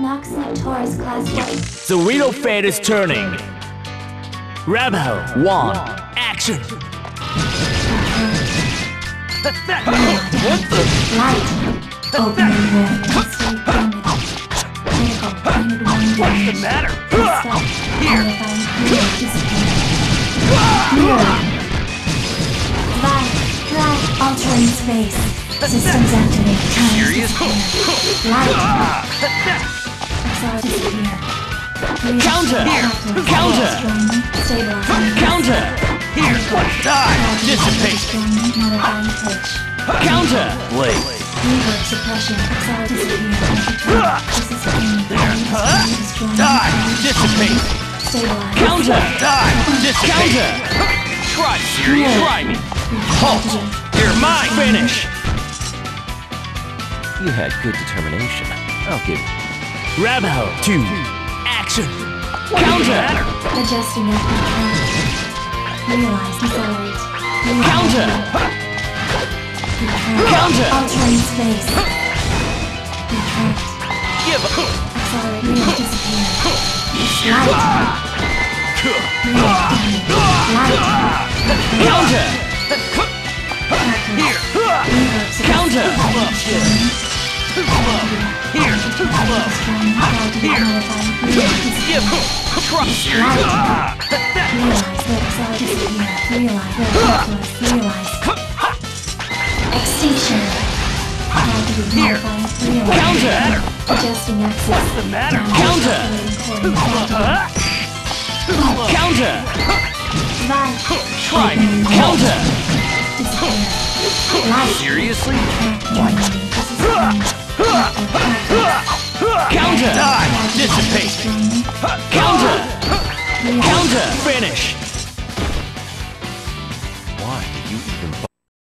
Nox Nyctores class white. The wheel of fate is turning. Rebel 1. Action! What the? Light. Opening rift. Stay grounded. Critical. Unit 1 damage. What's the matter? Here. Mirror. Fly. Altering space. Systems activate. Time Serious? Light. Exile disappear. Reach. Counter. Counter. Strong. Stabilizing. Counter! Die! Dissipate. Counter! Wait. Reverb suppression. Exile disappear. This is pain. Destroying. Die! Dissipate! Counter! Die! Dissipate! Counter! Try, serious? Try me! Halt! You're mine! Finish! You had good determination. I'll give you. Rebel 2. Action! Counter! Adjusting count. Realize. Accelerate. Counter! Counter! Altering space. Retract. Give up! Accelerate. Real disappear. Light. Light. Counter! Here! Suppression. Counter! Here! Ah! Disappear. Realize that calculus. Realize. Extinction. Here. Counter! Adjusting axis. What's the matter? Counter! Counter! Try! Counter! Seriously? Terminating. Finish!